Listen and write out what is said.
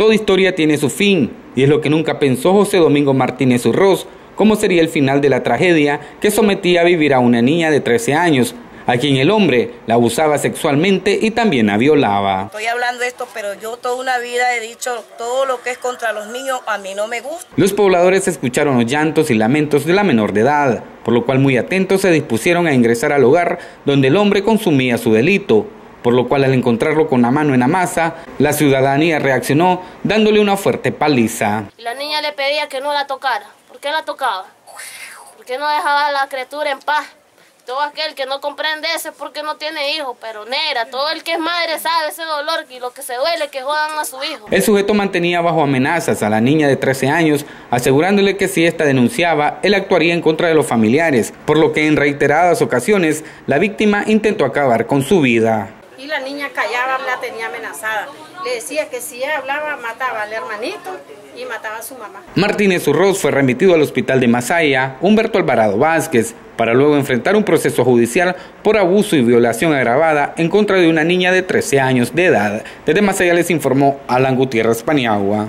Toda historia tiene su fin, y es lo que nunca pensó José Domingo Martínez Urroz, cómo sería el final de la tragedia que sometía a vivir a una niña de 13 años, a quien el hombre la abusaba sexualmente y también la violaba. Estoy hablando de esto, pero yo toda una vida he dicho todo lo que es contra los niños a mí no me gusta. Los pobladores escucharon los llantos y lamentos de la menor de edad, por lo cual muy atentos se dispusieron a ingresar al hogar donde el hombre consumía su delito por lo cual al encontrarlo con la mano en la masa, la ciudadanía reaccionó dándole una fuerte paliza. La niña le pedía que no la tocara. ¿Por qué la tocaba? ¿Por qué no dejaba a la criatura en paz? Todo aquel que no comprende eso es porque no tiene hijos, pero negra, todo el que es madre sabe ese dolor y lo que se duele que jodan a su hijo. El sujeto mantenía bajo amenazas a la niña de 13 años, asegurándole que si ésta denunciaba, él actuaría en contra de los familiares, por lo que en reiteradas ocasiones la víctima intentó acabar con su vida y la niña callaba, la tenía amenazada. Le decía que si ella hablaba, mataba al hermanito y mataba a su mamá. Martínez Urroz fue remitido al hospital de Masaya, Humberto Alvarado Vázquez, para luego enfrentar un proceso judicial por abuso y violación agravada en contra de una niña de 13 años de edad. Desde Masaya les informó Alan Gutiérrez Paniagua.